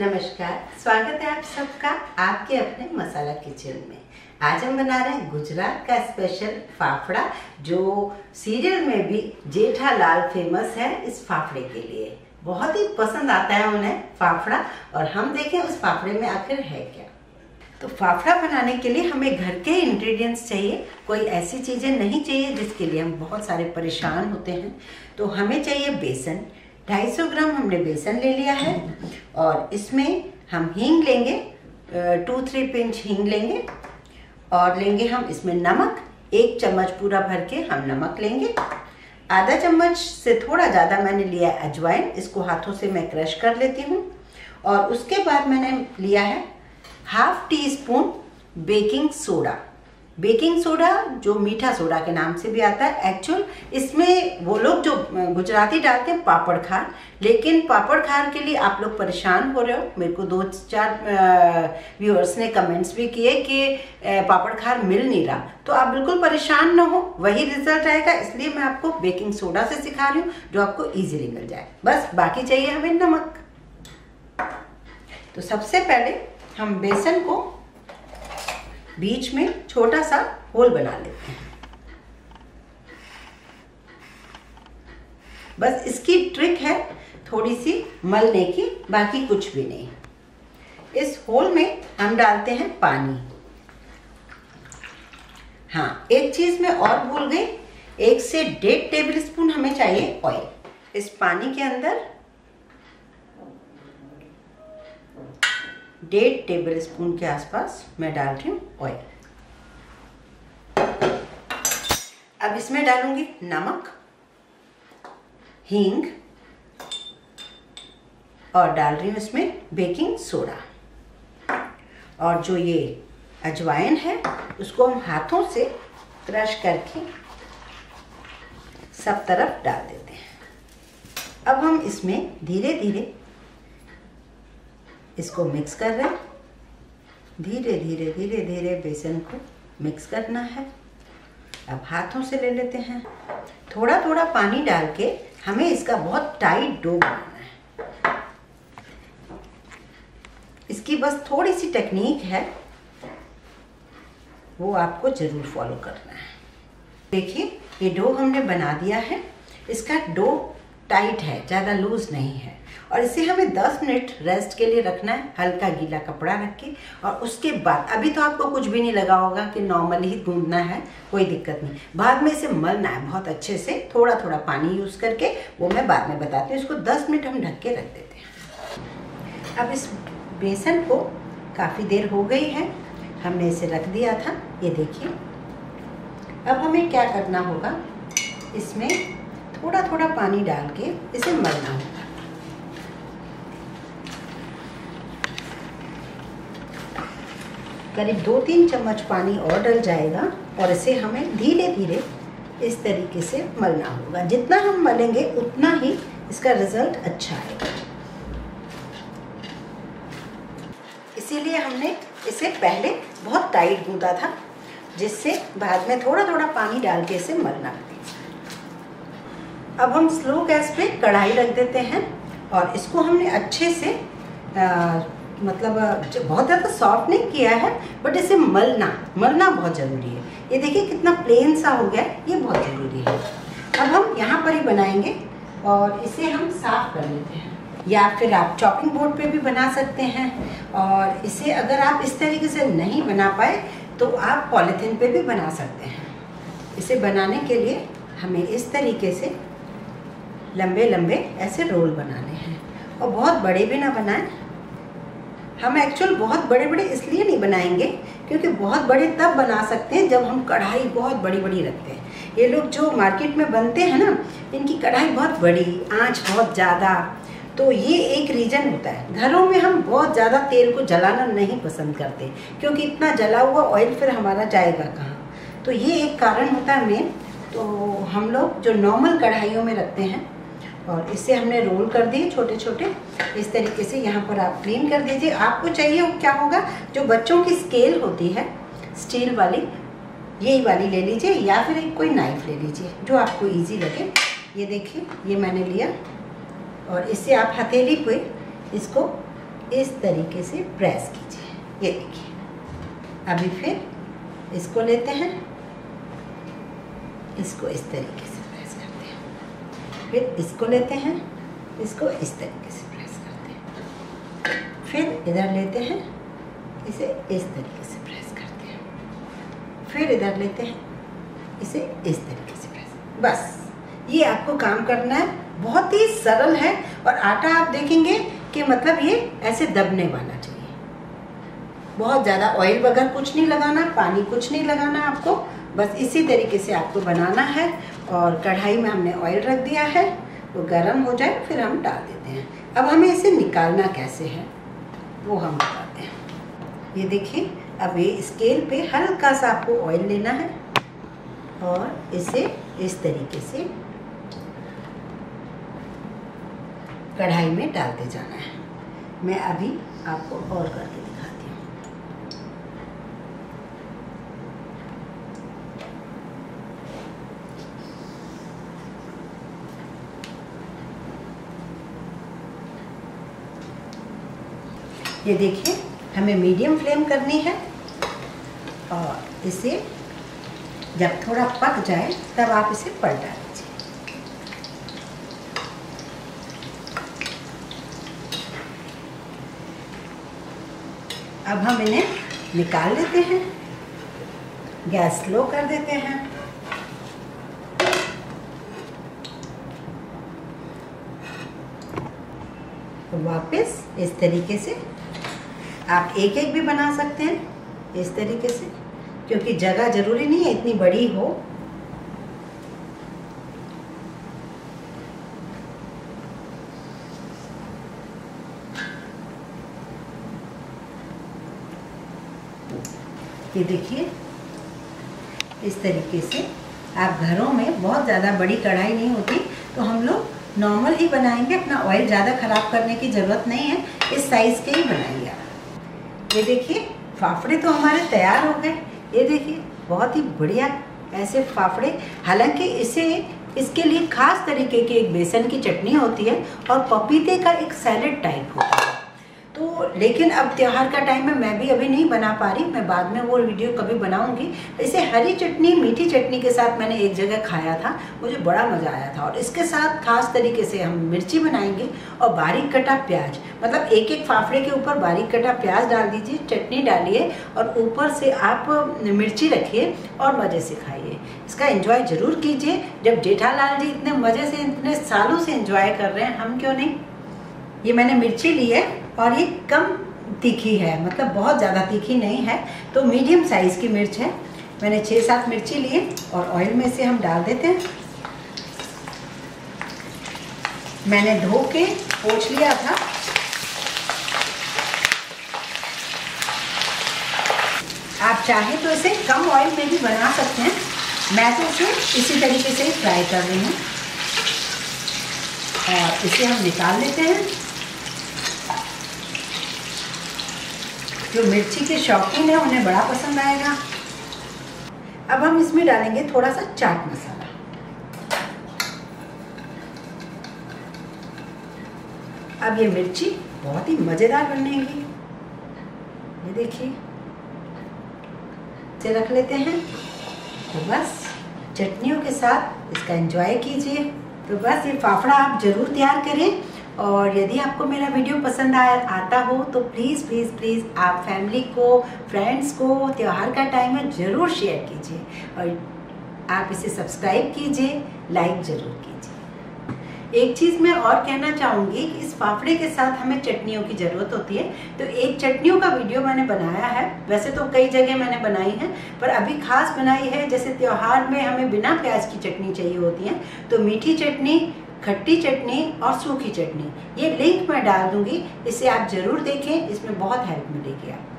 नमस्कार, स्वागत है आप सबका आपके अपने मसाला किचन में। आज हम बना रहे हैं गुजरात का स्पेशल फाफड़ा, जो सीरियल में भी जेठालाल फ़ेमस है इस फाफड़े के लिए। बहुत ही पसंद आता है उन्हें फाफड़ा, और हम देखें उस फाफड़े में आखिर है क्या। तो फाफड़ा बनाने के लिए हमें घर के इंग्रेडिएंट्स चाहिए। कोई ऐसी चीज़ें नहीं चाहिए जिसके लिए हम बहुत सारे परेशान होते हैं। तो हमें चाहिए बेसन 250 ग्राम हमने बेसन ले लिया है और इसमें हम हींग लेंगे टू थ्री पिंच हींग लेंगे और लेंगे हम इसमें नमक, एक चम्मच पूरा भर के हम नमक लेंगे। आधा चम्मच से थोड़ा ज़्यादा मैंने लिया है अजवाइन, इसको हाथों से मैं क्रश कर लेती हूँ और उसके बाद मैंने लिया है half teaspoon baking soda. Baking soda, जो मीठा सोडा के नाम से भी आता है एक्चुअल इसमें वो लोग जो गुजराती डालते हैं, पापड़ खार। लेकिन पापड़ खार के लिए आप लोग परेशान हो रहे हो। मेरे को दो चार व्यूअर्स ने कमेंट्स भी किए कि पापड़ खार मिल नहीं रहा। तो आप बिल्कुल परेशान ना हो, वही रिज़ल्ट आएगा। इसलिए मैं आपको बेकिंग सोडा से सिखा रही हूँ, जो आपको ईजिली मिल जाए। बस, बाकी चाहिए हमें नमक। तो सबसे पहले हम बेसन को बीच में छोटा सा होल बना लेते हैं। बस इसकी ट्रिक है थोड़ी सी मलने की, बाकी कुछ भी नहीं। इस होल में हम डालते हैं पानी। हाँ एक चीज़ मैं और भूल गई। एक से डेढ़ टेबल स्पून हमें चाहिए ऑयल इस पानी के अंदर डेढ़ टेबल स्पून के आसपास मैं डाल रही हूँ ऑयल अब इसमें डालूँगी नमक, हींग, और डाल रही हूँ इसमें बेकिंग सोडा। और जो ये अजवाइन है, उसको हम हाथों से क्रश करके सब तरफ़ डाल देते हैं। अब हम इसमें धीरे धीरे इसको मिक्स कर रहे धीरे धीरे धीरे धीरे बेसन को मिक्स करना है। अब हाथों से ले लेते हैं। थोड़ा थोड़ा पानी डाल के हमें इसका बहुत टाइट डो बनाना है। इसकी बस थोड़ी सी टेक्निक है। वो आपको ज़रूर फॉलो करना है। देखिए, ये डो हमने बना दिया है। इसका डो टाइट है, ज़्यादा लूज नहीं है। और इसे हमें 10 मिनट रेस्ट के लिए रखना है, हल्का गीला कपड़ा रख के। और उसके बाद, अभी तो आपको कुछ भी नहीं लगा होगा कि नॉर्मल ही गूंदना है, कोई दिक्कत नहीं। बाद में इसे मलना है बहुत अच्छे से थोड़ा थोड़ा पानी यूज़ करके, वो मैं बाद में बताती हूँ। इसको 10 मिनट हम ढक के रख देते हैं। अब इस बेसन को काफ़ी देर हो गई है, हमने इसे रख दिया था, ये देखिए। अब हमें क्या करना होगा, इसमें थोड़ा थोड़ा पानी डाल के इसे मलना होगा करीब दो तीन चम्मच पानी और डल जाएगा और इसे हमें धीरे धीरे इस तरीके से मलना होगा। जितना हम मलेंगे, उतना ही इसका रिज़ल्ट अच्छा आएगा। इसीलिए हमने इसे पहले बहुत टाइट गूंदा था, जिससे बाद में थोड़ा थोड़ा पानी डाल के इसे मलना अब हम स्लो गैस पे कढ़ाई रख देते हैं और इसको हमने अच्छे से आ, मतलब बहुत ज़्यादा सॉफ्ट नहीं किया है बट इसे मलना मलना बहुत ज़रूरी है। ये देखिए कितना प्लेन सा हो गया ये बहुत ज़रूरी है। अब हम यहाँ पर ही बनाएँगे और इसे हम साफ़ कर लेते हैं। या फिर आप चॉपिंग बोर्ड पे भी बना सकते हैं और इसे अगर आप इस तरीके से नहीं बना पाए तो आप पॉलीथीन पे भी बना सकते हैं। इसे बनाने के लिए हमें इस तरीके से लंबे लंबे ऐसे रोल बनाने हैं। और बहुत बड़े भी ना बनाएँ। हम एक्चुअल बहुत बड़े बड़े इसलिए नहीं बनाएँगे, क्योंकि बहुत बड़े तब बना सकते हैं जब हम कढ़ाई बहुत बड़ी बड़ी रखते हैं। ये लोग जो मार्केट में बनते हैं ना, इनकी कढ़ाई बहुत बड़ी, आँच बहुत ज़्यादा। तो ये एक रीज़न होता है। घरों में हम बहुत ज़्यादा तेल को जलाना नहीं पसंद करते, क्योंकि इतना जला हुआ ऑयल फिर हमारा जाएगा कहाँ? तो ये एक कारण होता है मेन तो हम लोग जो नॉर्मल कढ़ाइयों में रखते हैं और इसे हमने रोल कर दिए छोटे छोटे इस तरीके से यहाँ पर आप क्लीन कर दीजिए। आपको चाहिए वो क्या होगा? जो बच्चों की स्केल होती है स्टील वाली, यही वाली ले लीजिए या फिर एक कोई नाइफ ले लीजिए, जो आपको इजी लगे। ये देखिए, ये मैंने लिया। और इससे आप हथेली पे इसको इस तरीके से प्रेस कीजिए। ये देखिए। अभी फिर इसको लेते हैं। इसको इस तरीके से। फिर इसको लेते हैं, इसको इस तरीके से प्रेस करते हैं। फिर इधर लेते हैं, इसे इस तरीके से प्रेस करते हैं। फिर इधर लेते हैं, इसे इस तरीके से प्रेस बस, ये आपको काम करना है। बहुत ही सरल है और आटा आप देखेंगे कि मतलब ये ऐसे दबने वाला चाहिए। बहुत ज़्यादा ऑयल वगैरह कुछ नहीं लगाना, पानी कुछ नहीं लगाना आपको। बस इसी तरीके से आपको बनाना है। और कढ़ाई में हमने ऑयल रख दिया है, वो गर्म हो जाए, फिर हम डाल देते हैं। अब हमें इसे निकालना कैसे है, वो हम बताते हैं। ये देखिए, अब ये स्केल पे हल्का सा आपको ऑयल लेना है और इसे इस तरीके से कढ़ाई में डालते जाना है। मैं अभी आपको और करके दिखाती हूँ ये देखिए, हमें मीडियम फ्लेम करनी है। और इसे जब थोड़ा पक जाए, तब आप इसे पलटा दीजिए। अब हम इन्हें निकाल लेते हैं। गैस स्लो कर देते हैं। तो वापस इस तरीके से आप एक एक भी बना सकते हैं, इस तरीके से, क्योंकि जगह ज़रूरी नहीं है, इतनी बड़ी हो। ये देखिए, इस तरीके से आप घरों में बहुत ज़्यादा बड़ी कढ़ाई नहीं होती तो हम लोग नॉर्मल ही बनाएँगे, अपना ऑयल ज़्यादा ख़राब करने की ज़रूरत नहीं है, इस साइज़ के ही बनाएँगे आप। ये देखिए, फाफड़े तो हमारे तैयार हो गए। ये देखिए, बहुत ही बढ़िया ऐसे फाफड़े। हालाँकि इसे, इसके लिए खास तरीके की एक बेसन की चटनी होती है और पपीते का एक सैलड टाइप होता है। लेकिन अब त्यौहार का टाइम में मैं भी अभी नहीं बना पा रही, मैं बाद में वो वीडियो कभी बनाऊँगी। इसे हरी चटनी, मीठी चटनी के साथ मैंने एक जगह खाया था, मुझे बड़ा मज़ा आया था। और इसके साथ खास तरीके से हम मिर्ची बनाएँगे और बारीक कटा प्याज मतलब एक एक फाफड़े के ऊपर बारीक कटा प्याज डाल दीजिए, चटनी डालिए और ऊपर से आप मिर्ची रखिए और मज़े से खाइए। इसका एंजॉय ज़रूर कीजिए। जब जेठालाल जी इतने मज़े से, इतने सालों से एंजॉय कर रहे हैं, हम क्यों नहीं? ये मैंने मिर्ची ली है। और ये कम तीखी है मतलब बहुत ज़्यादा तीखी नहीं है। तो मीडियम साइज़ की मिर्च है। मैंने छः सात मिर्ची लिए और ऑयल में से हम डाल देते हैं। मैंने धो के पोछ लिया था। आप चाहें तो इसे कम ऑयल में भी बना सकते हैं। मैं तो इसे इसी तरीके से फ्राई कर रही हूँ। और इसे हम निकाल लेते हैं। जो मिर्ची के शौकीन है, उन्हें बड़ा पसंद आएगा। अब हम इसमें डालेंगे थोड़ा सा चाट मसाला। अब ये मिर्ची बहुत ही मज़ेदार बनेगी। ये देखिए। रख लेते हैं। तो बस चटनियों के साथ इसका एंजॉय कीजिए। तो बस ये फाफड़ा आप ज़रूर तैयार करें। और यदि आपको मेरा वीडियो पसंद आया, आता हो तो प्लीज़ प्लीज़ प्लीज़ आप फैमिली को फ्रेंड्स को, त्यौहार का टाइम है, ज़रूर शेयर कीजिए। और आप इसे सब्सक्राइब कीजिए लाइक ज़रूर कीजिए। एक चीज़ मैं और कहना चाहूँगी कि इस फाफड़े के साथ हमें चटनियों की ज़रूरत होती है। तो एक चटनियों का वीडियो मैंने बनाया है। वैसे तो कई जगह मैंने बनाई है, पर अभी खास बनाई है, जैसे त्यौहार में हमें बिना प्याज की चटनी चाहिए होती है तो मीठी चटनी खट्टी चटनी और सूखी चटनी। ये लिंक मैं डाल दूँगी, इसे आप ज़रूर देखें, इसमें बहुत हेल्प मिलेगी आप